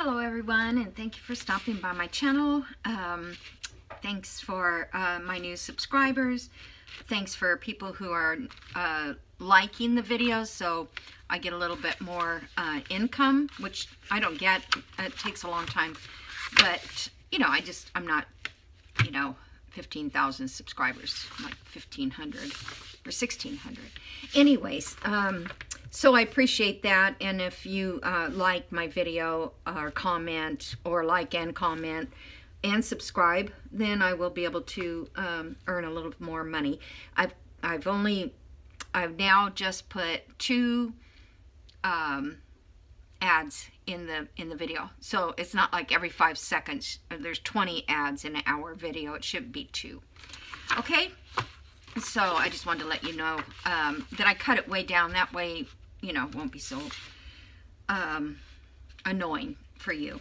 Hello everyone and thank you for stopping by my channel. Um, thanks for uh, my new subscribers. Thanks for people who are uh, liking the videos so I get a little bit more uh, income, which I don't get. It takes a long time. But, you know, I just, I'm not, you know, 15,000 subscribers, like 1,500 or 1,600. Anyways, um, so I appreciate that. And if you uh, like my video or comment or like and comment and subscribe, then I will be able to um, earn a little more money. I've, I've only, I've now just put two um, ads in the in the video. So it's not like every five seconds. There's 20 ads in an hour video. It should be two. Okay? So I just wanted to let you know um, that I cut it way down. That way, you know, won't be so um, annoying for you.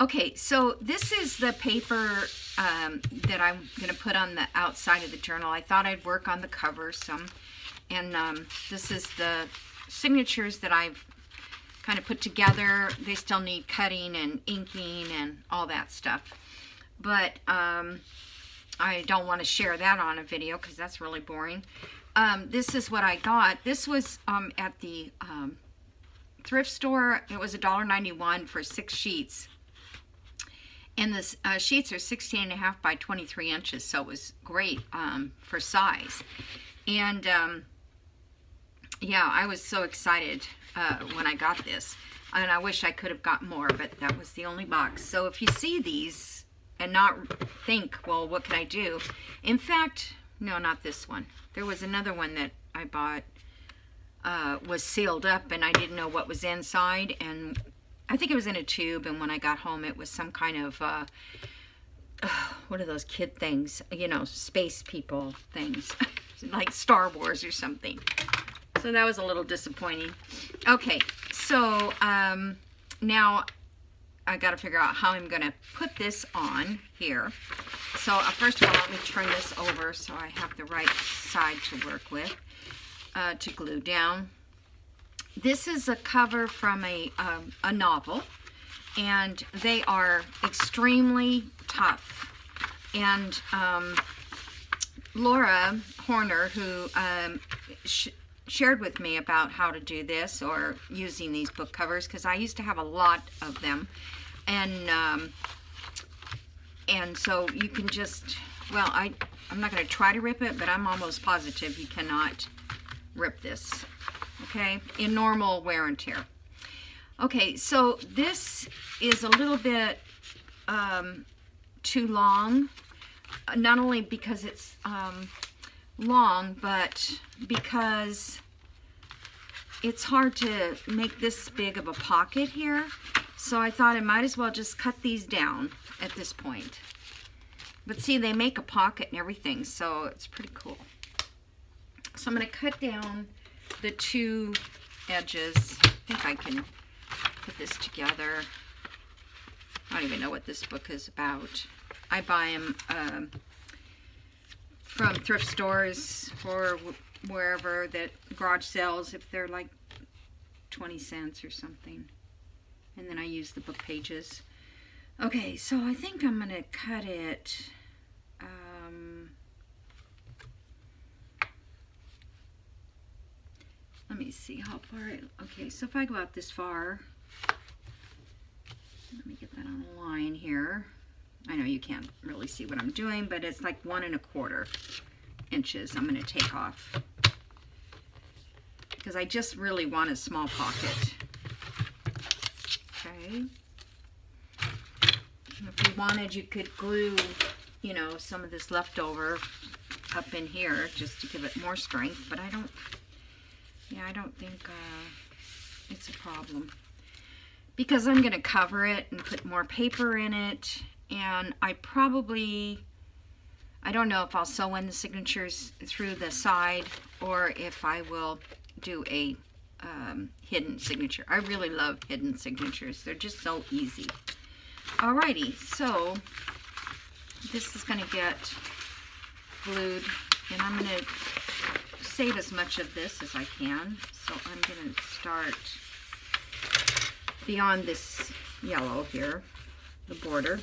Okay, so this is the paper um, that I'm to put on the outside of the journal. I thought I'd work on the cover some. And um, this is the signatures that I've kind of put together. They still need cutting and inking and all that stuff. But um, I don't want to share that on a video because that's really boring. Um, this is what I got. This was um, at the um, thrift store. It was $1.91 for six sheets. And the uh, sheets are 16 and a half by 23 inches, so it was great um, for size. And um, yeah, I was so excited uh, when I got this. And I wish I could have got more, but that was the only box. So if you see these and not think, well, what can I do? In fact, no, not this one. There was another one that I bought uh, was sealed up and I didn't know what was inside. And I think it was in a tube. And when I got home, it was some kind of, uh, what are those kid things? You know, space people things. like Star Wars or something. So that was a little disappointing. Okay, so um, now I got to figure out how I'm to put this on here. So uh, first of all, let me turn this over so I have the right side to work with uh, to glue down. This is a cover from a, um, a novel, and they are extremely tough. And um, Laura Horner, who um, shared with me about how to do this or using these book covers because I used to have a lot of them. And um, and so you can just well I I'm not going to try to rip it but I'm almost positive you cannot rip this okay? In normal wear and tear. Okay so this is a little bit um, too long not only because it's um, long, but because it's hard to make this big of a pocket here. So I thought I might as well just cut these down at this point. But see, they make a pocket and everything, so it's pretty cool. So I'm going to cut down the two edges. I think I can put this together. I don't even know what this book is about. I buy them um, from thrift stores or wherever that garage sales if they're like 20 cents or something. And then I use the book pages. Okay, so I think I'm going to cut it. Um, let me see how far. It, okay, so if I go out this far, let me get that on a line here. I know you can't really see what I'm doing, but it's like one and a quarter inches I'm going to take off. Because I just really want a small pocket. Okay. If you wanted, you could glue, you know, some of this leftover up in here just to give it more strength, but I don't, yeah, I don't think uh, it's a problem. Because I'm going to cover it and put more paper in it and I probably, I don't know if I'll sew in the signatures through the side or if I will do a um, hidden signature. I really love hidden signatures. They're just so easy. Alrighty, so this is going to get glued and I'm going to save as much of this as I can. So I'm going to start beyond this yellow here, the border.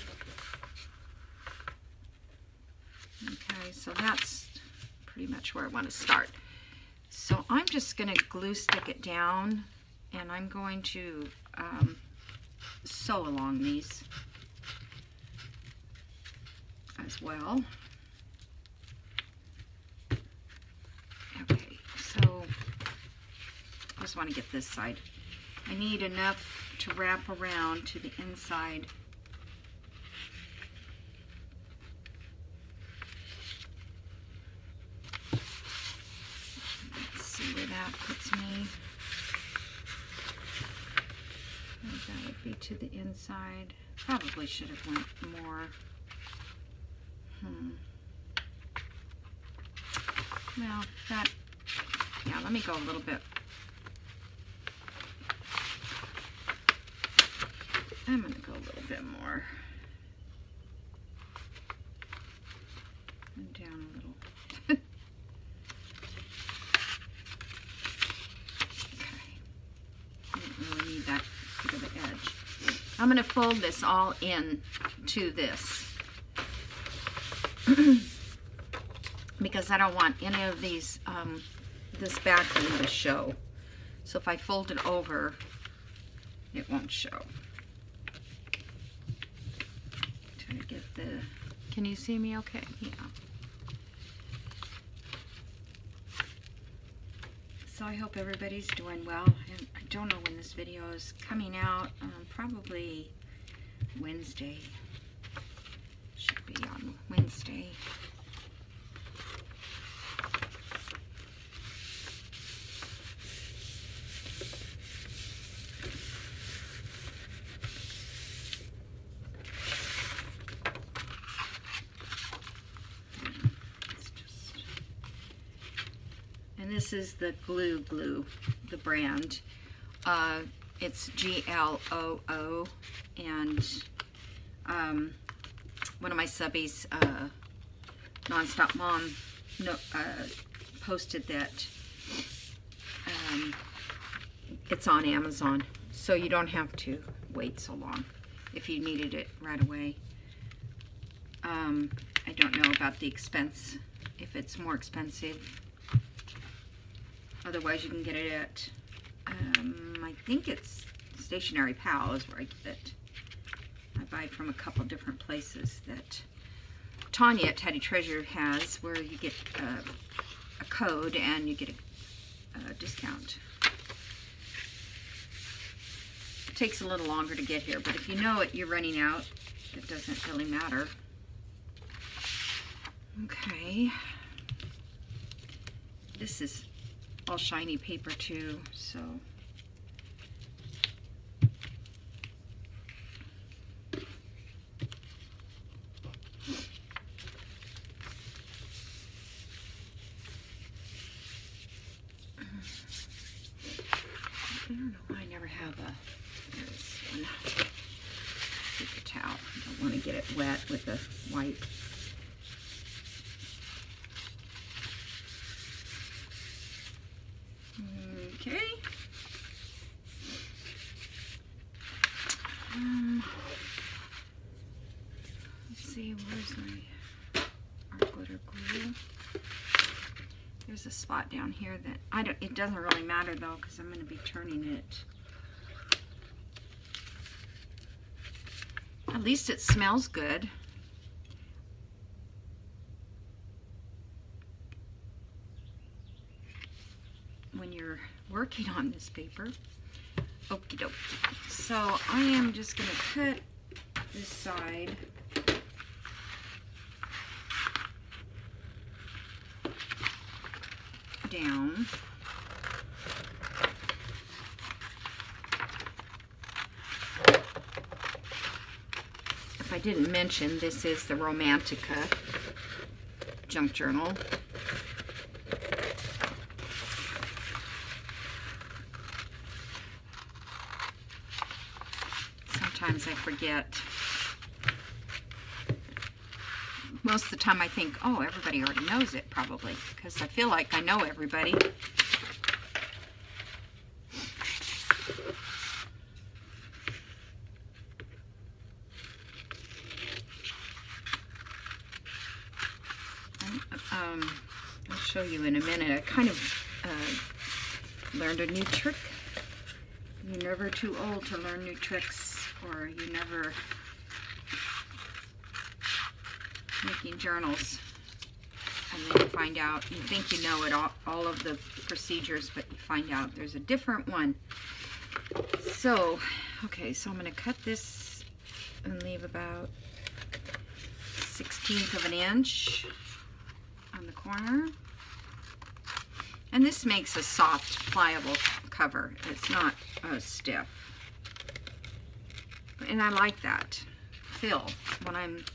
Okay, so that's pretty much where I want to start. So I'm just going to glue stick it down and I'm going to um, sew along these as well. Okay, so I just want to get this side. I need enough to wrap around to the inside that puts me. That would be to the inside. Probably should have went more. Hmm. Well, that, yeah, let me go a little bit. I'm going to go a little bit more. And down a little. I'm going to fold this all in to this because I don't want any of these, um, this backing to show. So if I fold it over, it won't show. Try to get the, can you see me okay? Yeah. So I hope everybody's doing well. And don't know when this video is coming out. Um, probably Wednesday. Should be on Wednesday. And this is the Gloo Glue, the brand. Uh, it's G-L-O-O, and um, one of my subbies, uh, Nonstop Mom, no, uh, posted that um, it's on Amazon, so you don't have to wait so long if you needed it right away. Um, I don't know about the expense, if it's more expensive Otherwise, you can get it at, um, I think it's Stationery Pal is where I get it. I buy from a couple different places that Tanya at Teddy Treasure has where you get uh, a code and you get a, a discount. It takes a little longer to get here, but if you know it, you're running out, it doesn't really matter. Okay. This is all shiny paper too, so. I don't know why I never have a, there's one, paper towel. I don't want to get it wet with a wipe. Okay. Um, let's see, where's my glitter glue? There's a spot down here that I don't. It doesn't really matter though, because I'm going to be turning it. At least it smells good. when you're working on this paper. Okie doke. So I am just going to cut this side. down. If I didn't mention, this is the Romantica junk journal. forget. Most of the time I think, oh, everybody already knows it probably because I feel like I know everybody. Um, I'll show you in a minute. I kind of uh, learned a new trick. You're never too old to learn new tricks or you never making journals. And then you find out, you think you know it all, all of the procedures, but you find out there's a different one. So, okay, so I'm to cut this and leave about 16th of an inch on the corner. And this makes a soft, pliable cover. It's not uh, stiff. And I like that feel. When I'm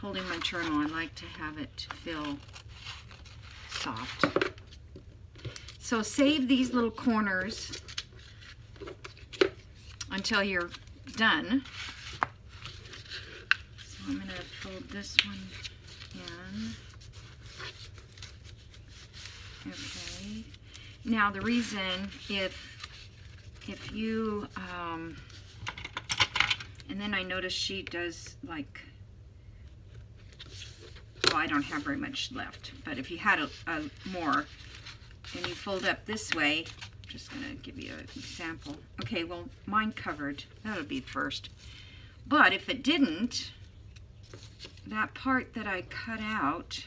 holding my journal, I like to have it feel soft. So save these little corners until you're done. So I'm going to fold this one in. Okay. Now the reason if if you um, and then I notice she does like well I don't have very much left but if you had a, a more and you fold up this way I'm just gonna give you an example okay well mine covered that'll be first but if it didn't that part that I cut out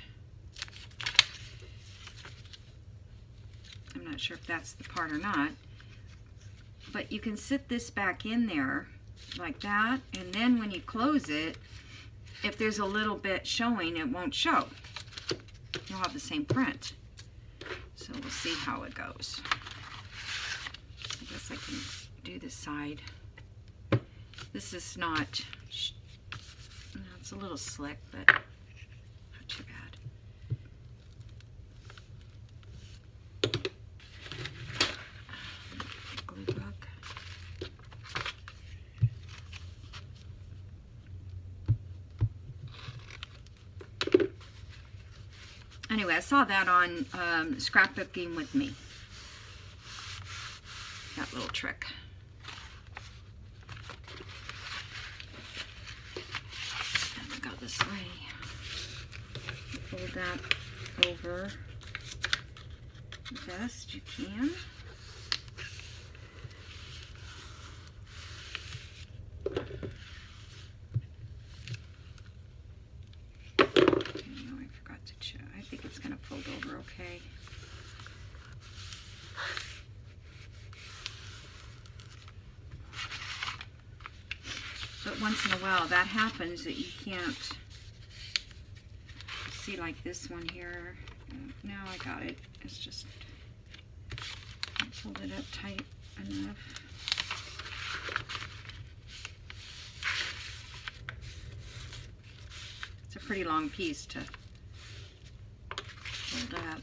I'm not sure if that's the part or not. But you can sit this back in there like that. And then when you close it, if there's a little bit showing, it won't show. You'll have the same print. So we'll see how it goes. I guess I can do this side. This is not, it's a little slick, but not too bad. Anyway, I saw that on um, Scrapbooking with Me. That little trick. And go this way. Fold that over best you can. okay. But once in a while that happens that you can't see like this one here. Now I got it. It's just hold it up tight enough. It's a pretty long piece to hold up.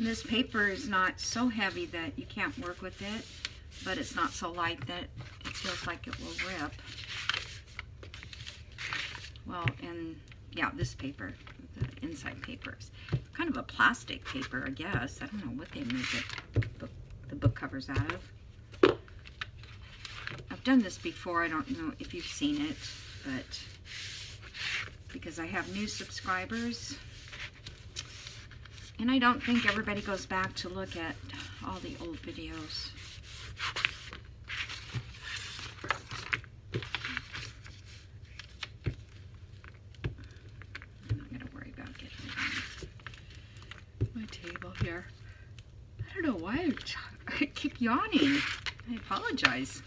This paper is not so heavy that you can't work with it, but it's not so light that it feels like it will rip. Well, and yeah, this paper, the inside papers. Kind of a plastic paper, I guess. I don't know what they make it, book, the book covers out of. I've done this before. I don't know if you've seen it, but because I have new subscribers, and I don't think everybody goes back to look at all the old videos. I'm not going to worry about getting on my table here. I don't know why I keep yawning. I apologize.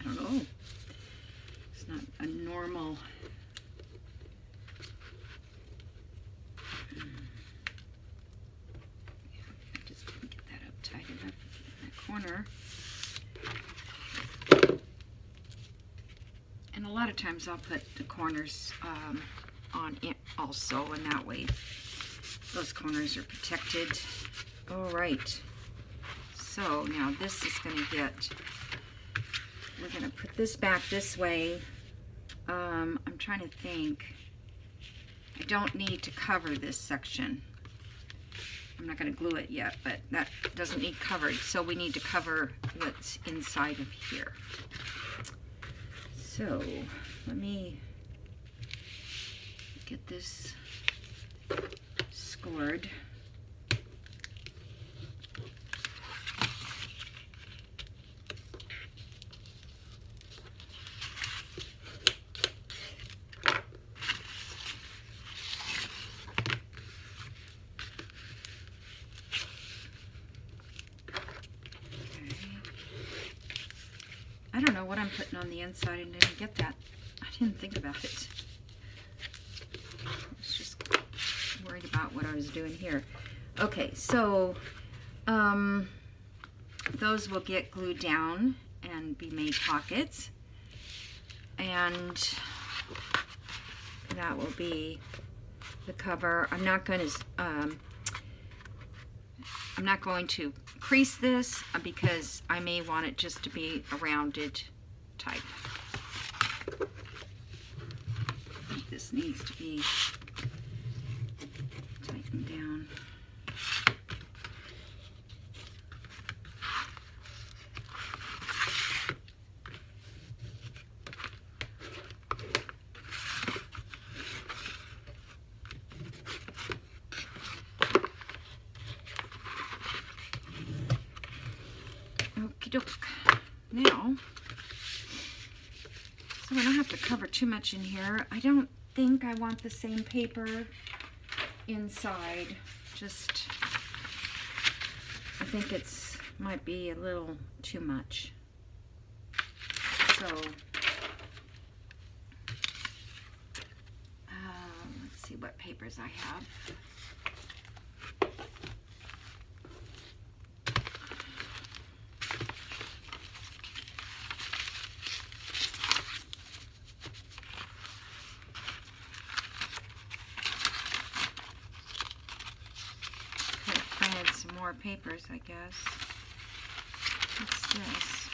I don't know. It's not a normal... just get that up tight enough in that corner. And a lot of times I'll put the corners um, on it also, and that way those corners are protected. All right. So now this is going to get we're gonna put this back this way. Um, I'm trying to think. I don't need to cover this section. I'm not gonna glue it yet, but that doesn't need covered. So we need to cover what's inside of here. So let me get this scored. I don't know what I'm putting on the inside and didn't get that. Didn't think about it. I was just worried about what I was doing here. Okay, so um, those will get glued down and be made pockets. And that will be the cover. I'm not going to um, I'm not going to crease this uh, because I may want it just to be a rounded type. This needs to be tightened down. Now, so I don't have to cover too much in here. I don't think I want the same paper inside. Just, I think it's might be a little too much. So, um, let's see what papers I have. Could have printed some more papers, I guess. What's this?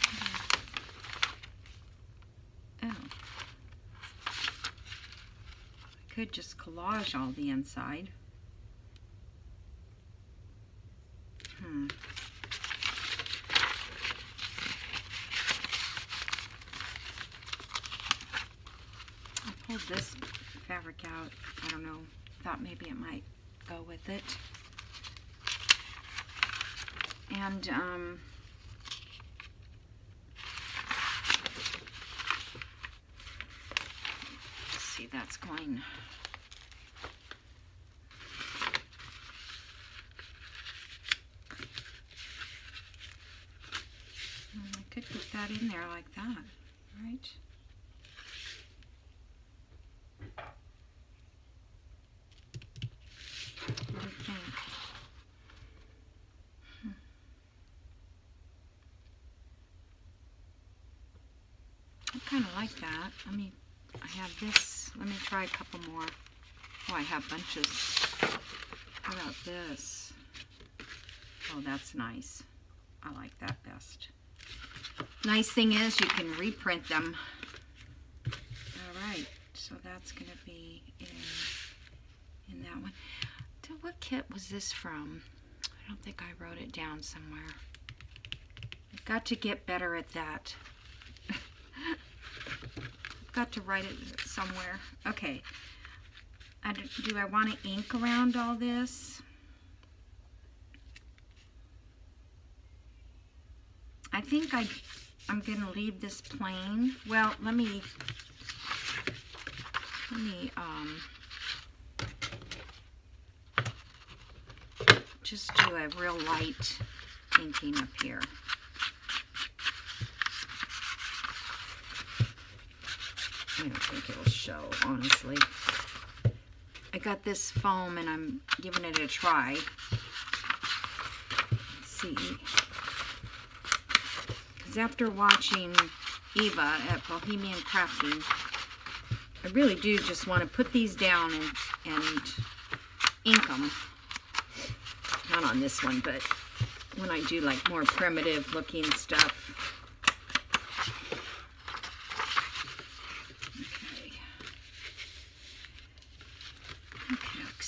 Oh. I could just collage all the inside. Hmm. I pulled this fabric out. I don't know. Thought maybe it might go with it. And um, see, that's going. I could put that in there like that, right? What do you think? I kind of like that. Let me, I have this. Let me try a couple more. Oh, I have bunches. How about this? Oh, that's nice. I like that best. Nice thing is you can reprint them. All right, so that's going to be in, in that one. So what kit was this from? I don't think I wrote it down somewhere. I've got to get better at that. Got to write it somewhere. Okay. I do, do I want to ink around all this? I think I, I'm going to leave this plain. Well, let me, let me, um, just do a real light inking up here. I don't think it'll show, honestly. I got this foam and I'm giving it a try. Let's see. Because after watching Eva at Bohemian Crafting, I really do just want to put these down and, and ink them. Not on this one, but when I do like more primitive looking stuff.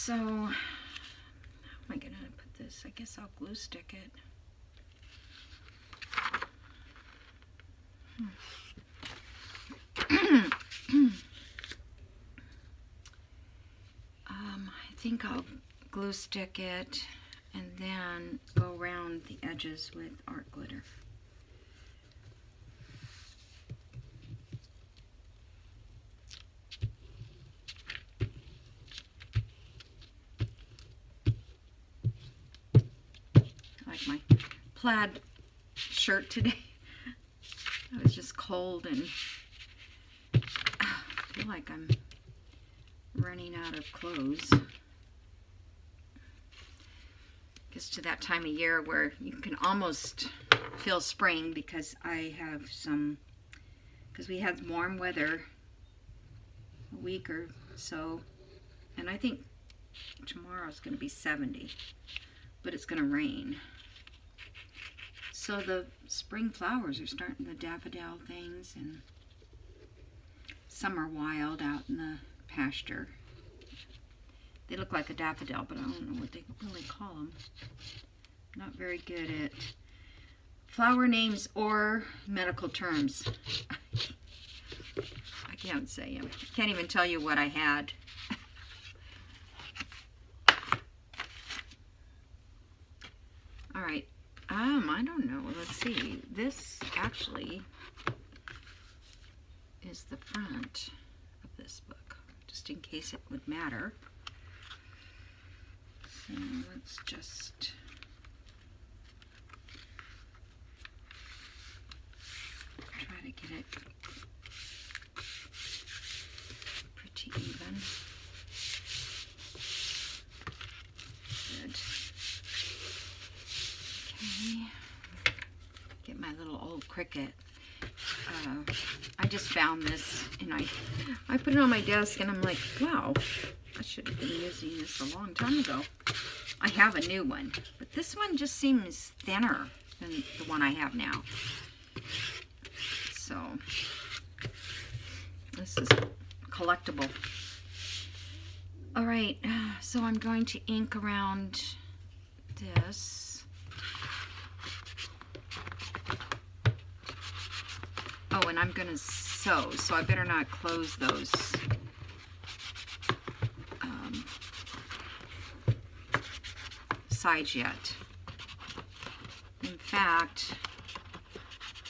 So how am I gonna put this? I guess I'll glue stick it. Hmm. um, I think I'll glue stick it and then go around the edges with art glitter. like my plaid shirt today. It was just cold and I feel like I'm running out of clothes. Gets to that time of year where you can almost feel spring because I have some, because we had warm weather a week or so, and I think tomorrow's going to be 70, but it's going to rain. So the spring flowers are starting, the daffodil things, and some are wild out in the pasture. They look like a daffodil, but I don't know what they really call them. Not very good at flower names or medical terms. I can't say them. Can't even tell you what I had. All right. Um, I don't know. Let's see. This actually is the front of this book, just in case it would matter. So let's just try to get it pretty even. Good. Get my little old Cricut. Uh, I just found this and I I put it on my desk and I'm like, wow, I should have been using this a long time ago. I have a new one, but this one just seems thinner than the one I have now. So, this is collectible. All right, so I'm going to ink around this. Oh, and I'm going to sew, so I better not close those sides yet. In fact,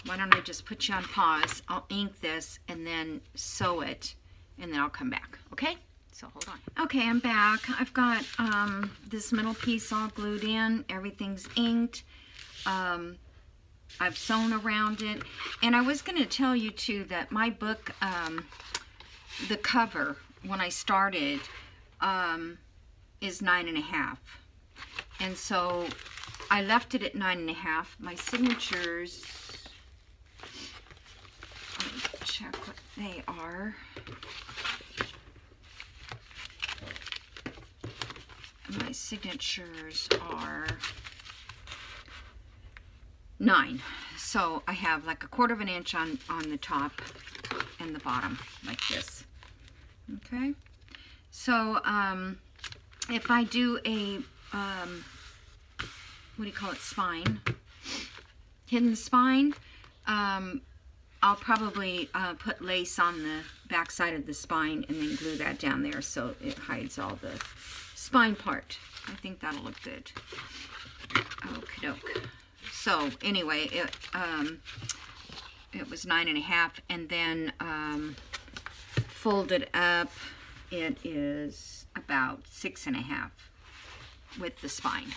why don't I just put you on pause? I'll ink this and then sew it and then I'll come back, okay? So hold on. Okay, I'm back. I've got um, this middle piece all glued in. Everything's inked. Um, I've sewn around it. And I was going to tell you too that my book, um, the cover, when I started, um, is nine and a half. And so I left it at nine and a half. My signatures, check what they are. My signatures are nine. So I have like a quarter of an inch on, on the top and the bottom, like this. Okay. So um, if I do a um, what do you call it, spine, hidden spine, um, I'll probably uh, put lace on the back side of the spine and then glue that down there so it hides all the spine part. I think that'll look good. Okie doke. So anyway, it, um, it was nine and a half and then um, folded up, it is about six and a half with the spine.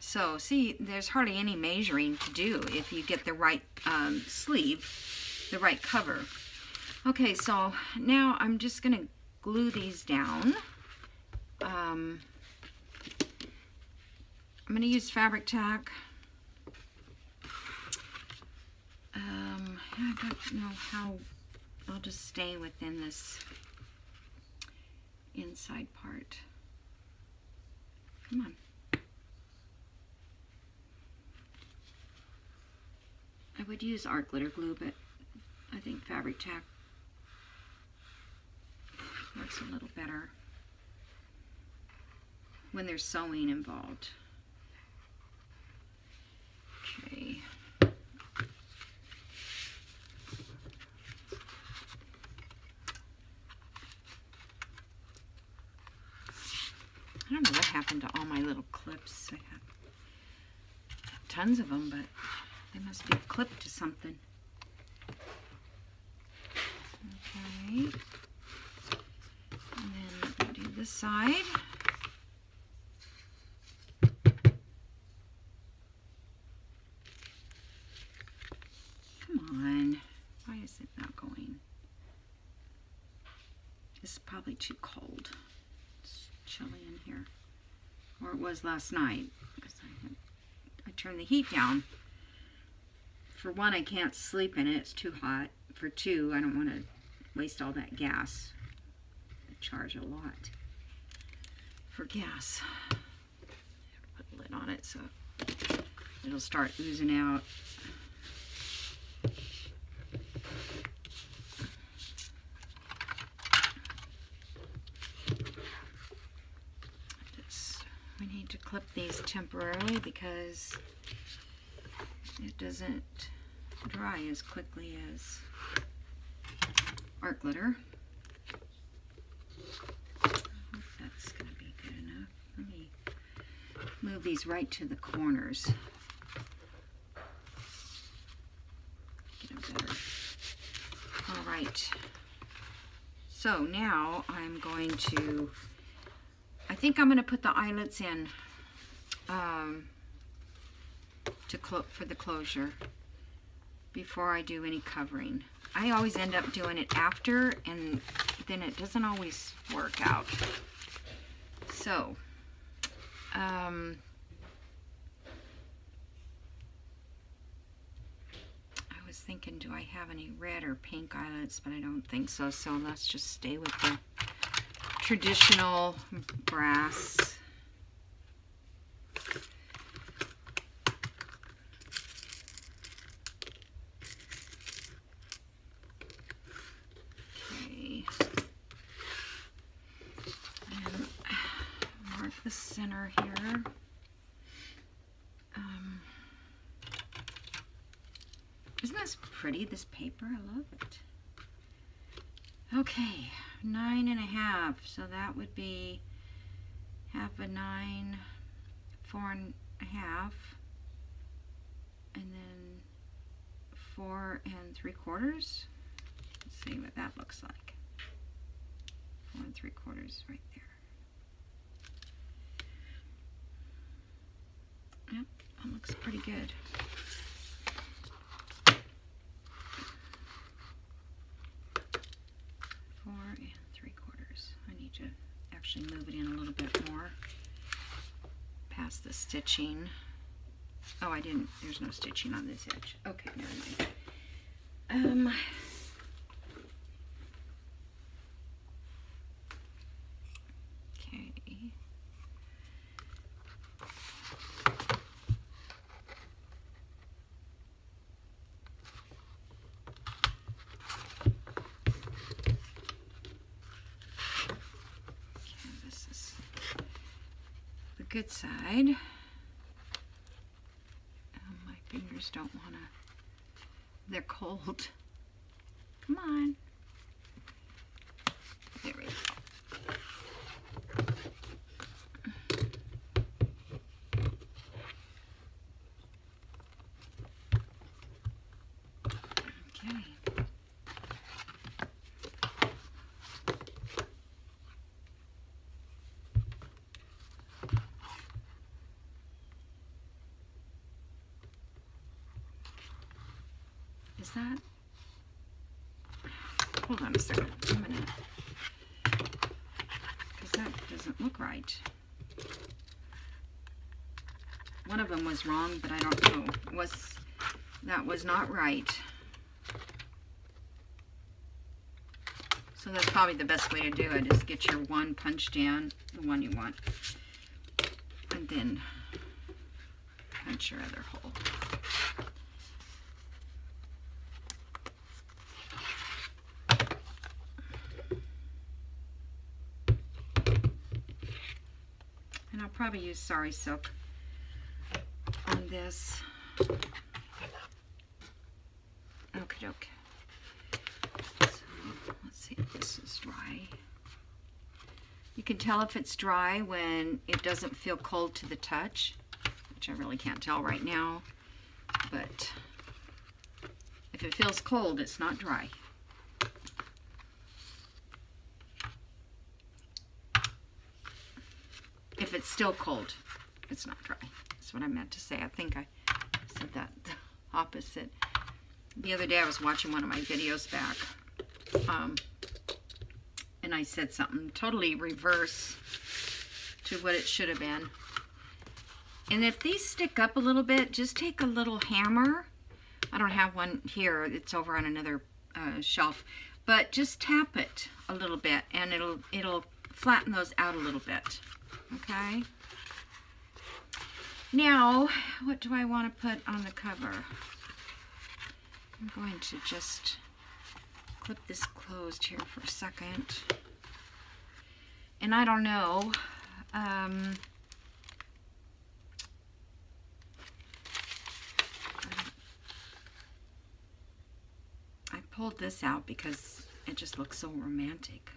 So see, there's hardly any measuring to do if you get the right um, sleeve, the right cover. Okay, so now I'm just to glue these down. Um, I'm to use Fabri-Tac. Um, I don't know how I'll just stay within this inside part. Come on. I would use art glitter glue, but I think Fabri-Tac works a little better. when there's sewing involved. Okay. I don't know what happened to all my little clips. I have tons of them, but they must be clipped to something. Okay. And then do this side. Come on. Why is it not going? It's probably too cold. It's chilly in here. Or it was last night because I, had, I turned the heat down. For one, I can't sleep in it. It's too hot. For two, I don't want to waste all that gas. I charge a lot for gas. Put a lid on it so it'll start oozing out. we need to clip these temporarily because it doesn't dry as quickly as art glitter. that's going to be good enough. Let me move these right to the corners. Get them better. All right. So now I'm going to, I think I'm going to put the eyelets in um, to for the closure before I do any covering. I always end up doing it after and then it doesn't always work out. So, um, I was thinking, do I have any red or pink eyelets? But I don't think so. So let's just stay with the traditional brass the center here. Um, isn't pretty, this paper? I love it. Okay, nine and a half. So that would be half a nine, four and a half, and then four and three quarters. Let's see what that looks like. Four and three quarters right there. Yep, that looks pretty good. Four and three quarters. I need to actually move it in a little bit more past the stitching. Oh, I didn't, there's no stitching on this edge. Okay, never mind. Um, good side. Oh, my fingers don't want to, they're cold. Come on. There we go. Is that? Hold on a second. I'm gonna, because that doesn't look right. One of them wrong, but I don't know. Was that was not right. So that's probably the best way to do it is get your one punched in, the one you want, and then punch your other hole. And I'll probably use sorry Silk this. Okay, okay. So, let's see if this is dry. You can tell if it's dry when it doesn't feel cold to the touch, which I really can't tell right now, but if it feels cold, it's not dry. If it's still cold, it's not dry. What I meant to say. I think I said that opposite. The other day I was watching one of my videos back, um, and I said something totally reverse to what it should have been. And if these stick up a little bit, just take a little hammer. I don't have one here. It's over on another uh, shelf. But just tap it a little bit and it'll it'll flatten those out a little bit. Okay? Now, what do I want to put on the cover? I'm going to just clip this closed here for a second. And I don't know. Um, I pulled this out because it just looks so romantic.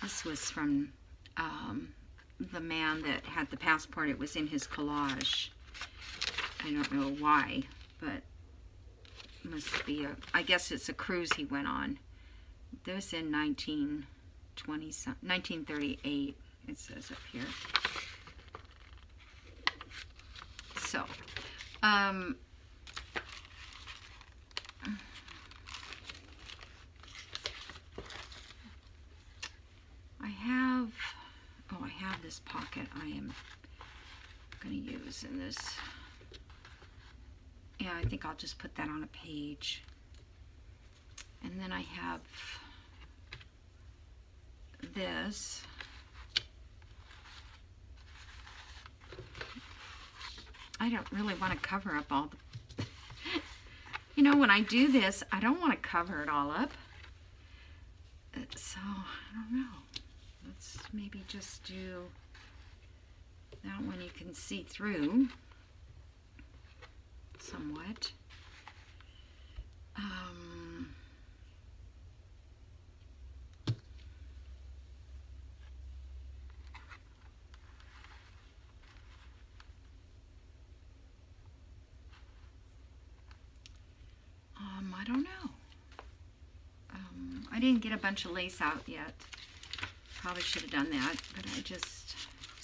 This was from um, the man that had the passport. It was in his collage. I don't know why, but must be a, I guess it's a cruise he went on. This in 1920, 1938, it says up here. So, um, I have, have this pocket I am going to use in this yeah, I think I'll just put that on a page. And then I have this. I don't really want to cover up all the... you know, when I do this, I don't want to cover it all up. Uh, so, I don't know. Maybe just do that one you can see through somewhat. Um, um, I don't know. Um, I didn't get a bunch of lace out yet. Probably should have done that, but I just,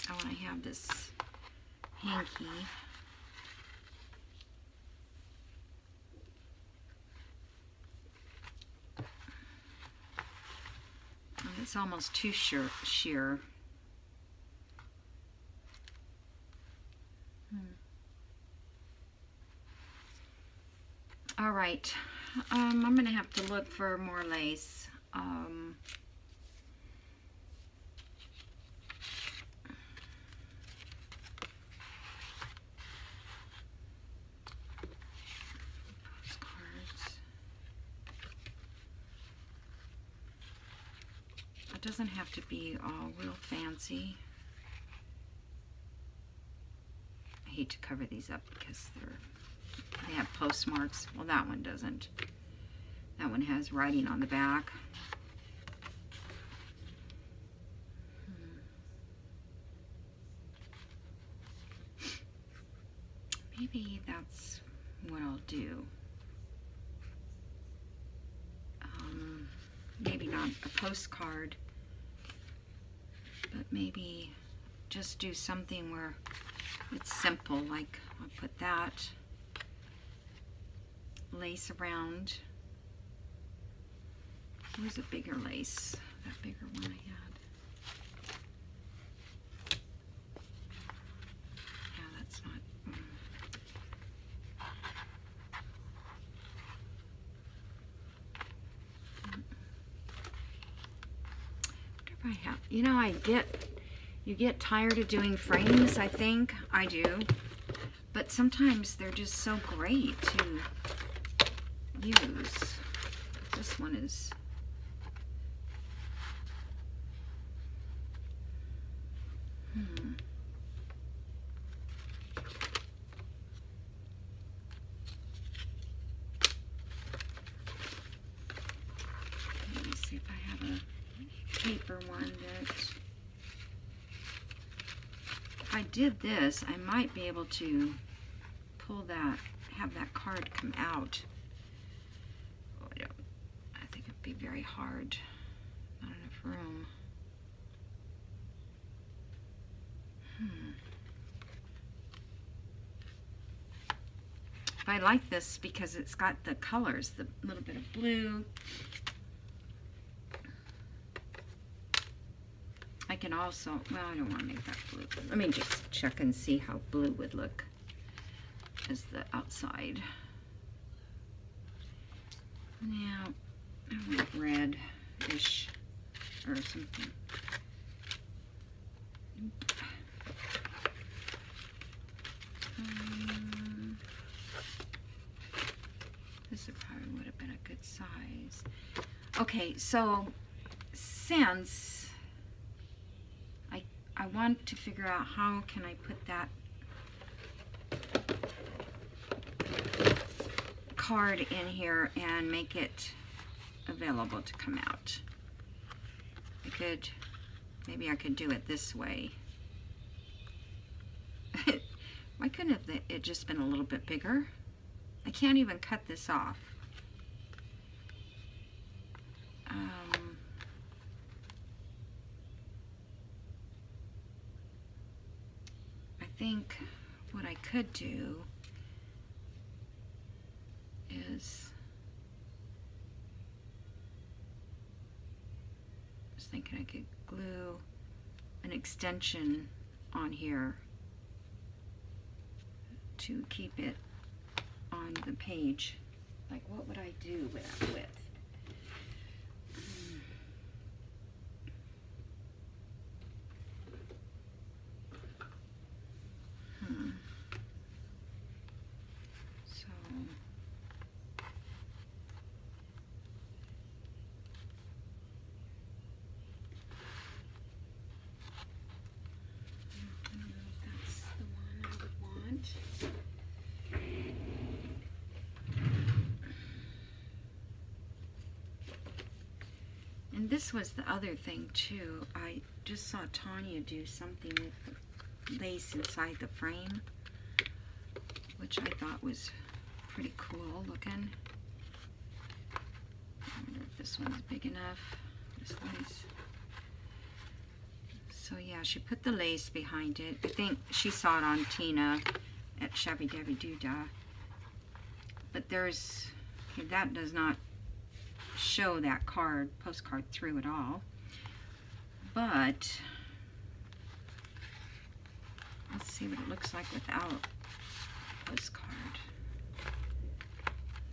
I want to have this hanky. It's almost too sheer. sheer. Hmm. All right, um, I'm gonna have to look for more lace. Um, It doesn't have to be all real fancy. I hate to cover these up because they're they have postmarks. Well, that one doesn't. That one has writing on the back. Hmm. Maybe that's what I'll do. Um, maybe not a postcard maybe just do something where it's simple, like I'll put that lace around. Where's a bigger lace? That bigger one I had. Yeah, that's not. Mm. I have, you know, I get, you get tired of doing frames, I think. I do. But sometimes they're just so great to use. This one is This, I might be able to pull that, have that card come out. Oh, I, I think it'd be very hard. Not enough room. Hmm. I like this because it's got the colors, the little bit of blue. I can also, well, I don't want to make that blue. Let me just check and see how blue would look as the outside. Now, I want red-ish or something. Um, this probably would have been a good size. Okay, so since I want to figure out how can I put that card in here and make it available to come out. I could, maybe I could do it this way. Why couldn't it just been a little bit bigger? I can't even cut this off. Um, I think what I could do is I was thinking I could glue an extension on here to keep it on the page. Like what would I do with that with? Hmm. So I don't know if that's the one I would want. And this was the other thing too. I just saw Tanya do something with the lace inside the frame, which I thought was pretty cool looking. I wonder if this one's big enough. This lace. So yeah, she put the lace behind it. I think she saw it on Tina at Shabby Dabby Doodah. But there's, that does not show that card, postcard through at all. But, let's see what it looks like without postcard.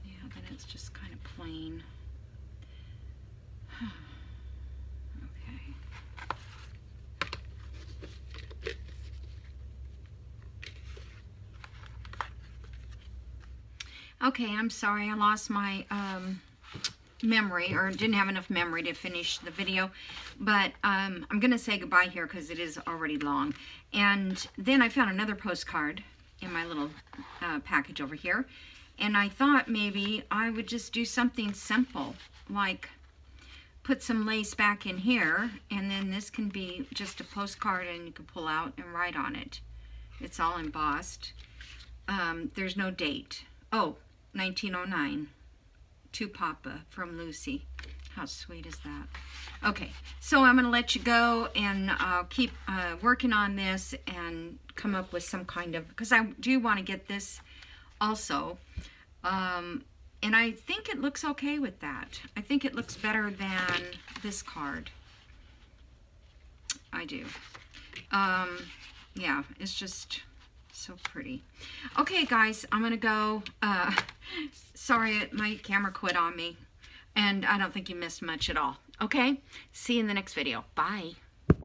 Yeah, then it's just kind of plain. okay. Okay, I'm sorry, I lost my um, memory or didn't have enough memory to finish the video. But um, I'm gonna say goodbye here because it is already long. And then I found another postcard in my little uh, package over here. And I thought maybe I would just do something simple like put some lace back in here and then this can be just a postcard and you can pull out and write on it. It's all embossed. Um, there's no date. Oh 1909 to Papa from Lucy. How sweet is that? Okay, so I'm going to let you go and I'll keep uh, working on this and come up with some kind of, because I do want to get this also. Um, and I think it looks okay with that. I think it looks better than this card. I do. Um, yeah, it's just so pretty. Okay, guys, I'm going to go. Uh, sorry, my camera quit on me. And I don't think you missed much at all. Okay? See you in the next video. Bye.